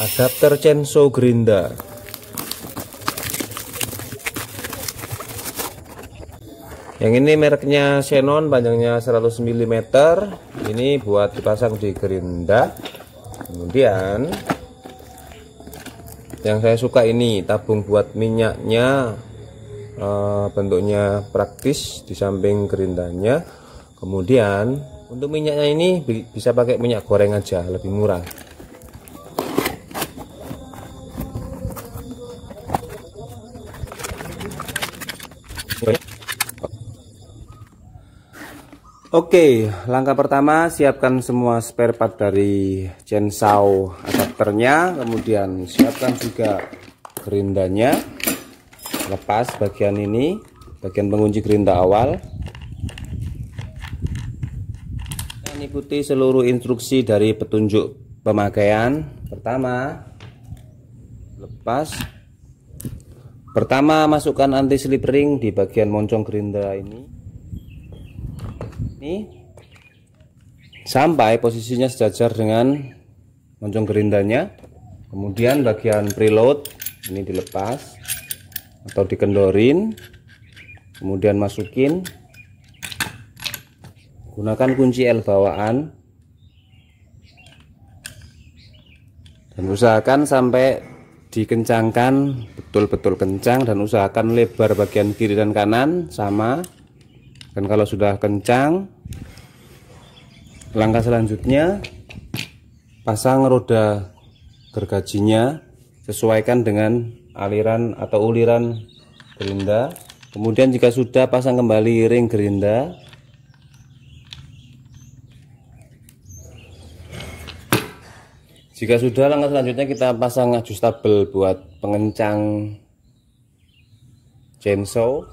adapter Chenso Gerinda. Yang ini mereknya Xenon panjangnya 100 mm ini buat dipasang di Gerinda. Kemudian yang saya suka ini tabung buat minyaknya eh, bentuknya praktis di samping gerindanya. Kemudian untuk minyaknya ini bisa pakai minyak goreng aja lebih murah Oke, langkah pertama siapkan semua spare part dari chainsaw adapternya, kemudian siapkan juga gerindanya. Lepas bagian ini, bagian pengunci gerinda awal. Dan ikuti seluruh instruksi dari petunjuk pemakaian. Pertama, lepas. Pertama, masukkan anti slip ring di bagian moncong gerinda ini ini sampai posisinya sejajar dengan moncong gerindanya. Kemudian bagian preload ini dilepas atau dikendorin kemudian masukin. Gunakan kunci L bawaan. Dan usahakan sampai dikencangkan betul-betul kencang dan usahakan lebar bagian kiri dan kanan sama dan kalau sudah kencang langkah selanjutnya pasang roda gergajinya sesuaikan dengan aliran atau uliran gerinda. Kemudian jika sudah pasang kembali ring gerinda. Jika sudah langkah selanjutnya kita pasang adjustable buat pengencang chainsaw.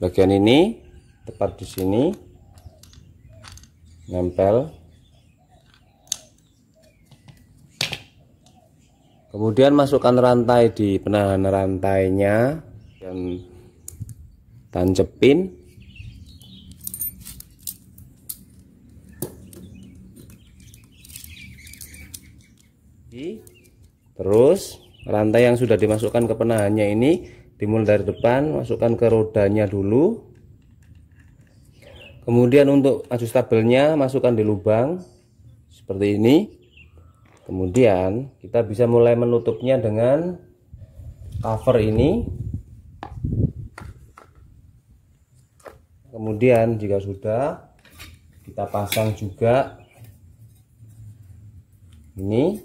Bagian ini tepat di sini. Nempel. Kemudian masukkan rantai di penahan rantainya. Dan tancepin terus rantai yang sudah dimasukkan ke penahannya ini dimulai dari depan masukkan ke rodanya dulu kemudian untuk adjustabelnya masukkan di lubang seperti ini. Kemudian kita bisa mulai menutupnya dengan cover ini. Kemudian jika sudah kita pasang juga ini.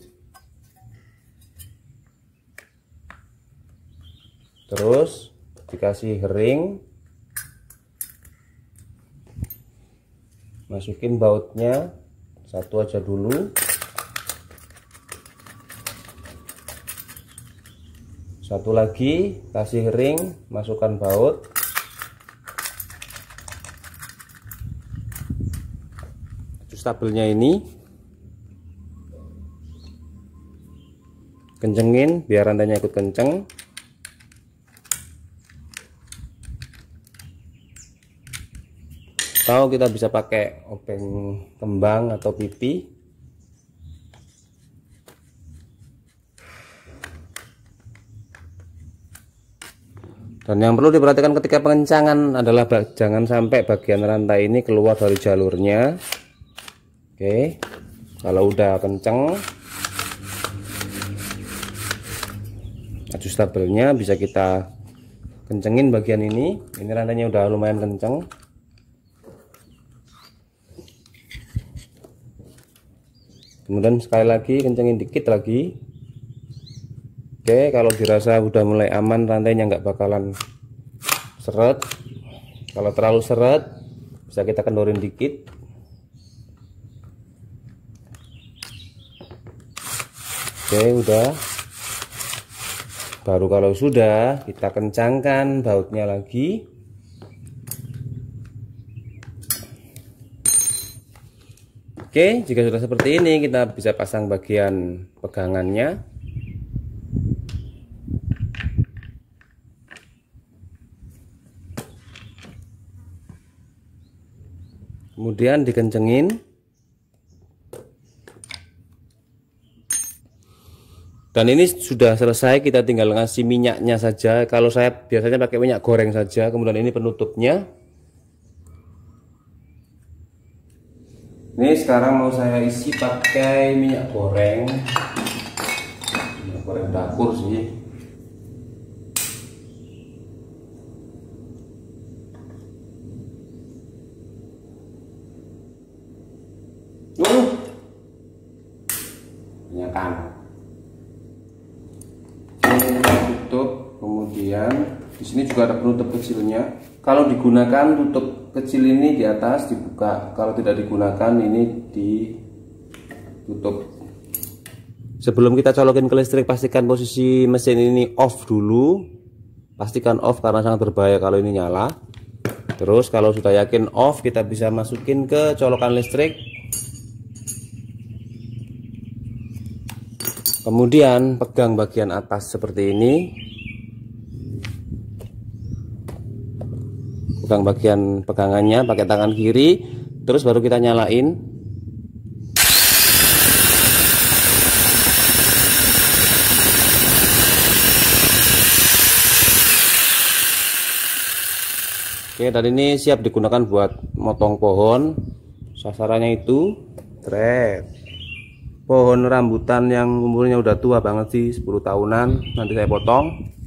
Terus dikasih ring masukin bautnya. Satu aja dulu. Satu lagi kasih ring masukkan baut. Adjustabelnya ini. Kencengin biar rantainya ikut kenceng atau kita bisa pakai obeng kembang atau pipi. Dan yang perlu diperhatikan ketika pengencangan adalah jangan sampai bagian rantai ini keluar dari jalurnya. Oke kalau udah kenceng adjustabelnya bisa kita kencengin bagian ini. Ini rantainya udah lumayan kenceng kemudian sekali lagi kencengin dikit lagi. Oke kalau dirasa udah mulai aman rantainya nggak bakalan seret. Kalau terlalu seret bisa kita kendorin dikit. Oke udah. Baru kalau sudah kita kencangkan bautnya lagi Oke jika sudah seperti ini kita bisa pasang bagian pegangannya. Kemudian dikencengin. Dan ini sudah selesai kita tinggal ngasih minyaknya saja. Kalau saya biasanya pakai minyak goreng saja kemudian ini penutupnya ini sekarang mau saya isi pakai minyak goreng. Minyak goreng dapur sih Uh, minyakan tutup kemudian di sini juga ada penutup kecilnya. Kalau digunakan tutup kecil ini di atas dibuka. Kalau tidak digunakan ini ditutup. Sebelum kita colokin ke listrik pastikan posisi mesin ini off dulu. Pastikan off karena sangat berbahaya kalau ini nyala. Terus kalau sudah yakin off kita bisa masukin ke colokan listrik. Kemudian pegang bagian atas seperti ini pegang bagian pegangannya pakai tangan kiri terus baru kita nyalain. Oke dan ini siap digunakan buat motong pohon. Sasarannya itu thread pohon rambutan yang umurnya udah tua banget sih 10 tahunan. Nanti saya potong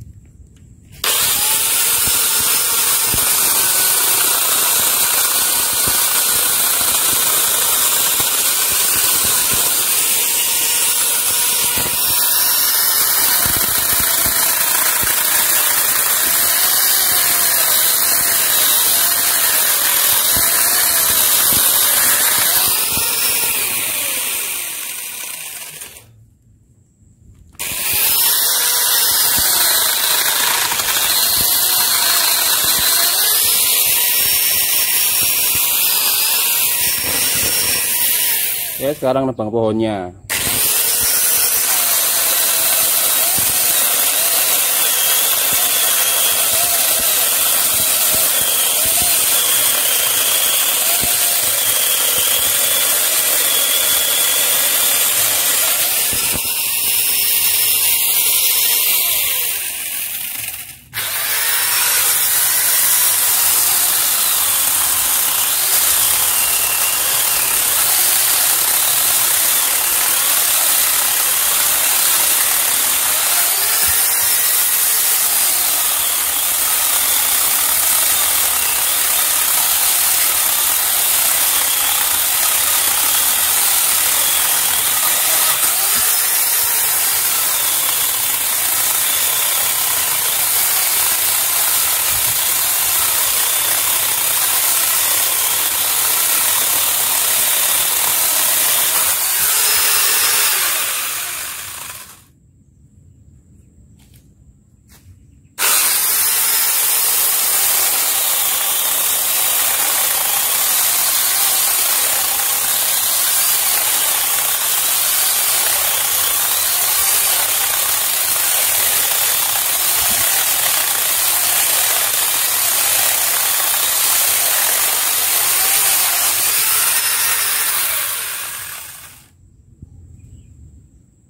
ya sekarang nebang pohonnya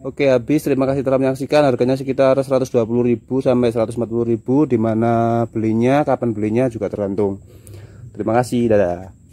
Oke habis. Terima kasih telah menyaksikan. Harganya sekitar 120.000 sampai 140.000 di mana belinya kapan belinya juga tergantung. Terima kasih. Dadah